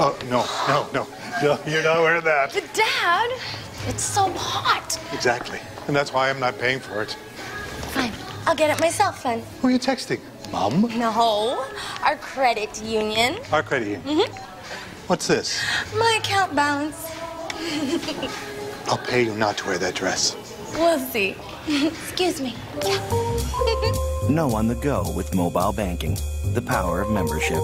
Oh, no, no, no. No, you're not wearing that. But Dad, it's so hot. Exactly. And that's why I'm not paying for it. Fine, I'll get it myself then. Who are you texting? Mom? No, our credit union. Our credit union. Mm-hmm. What's this? My account balance. I'll pay you not to wear that dress. We'll see. Excuse me. No on the go with mobile banking. The power of membership.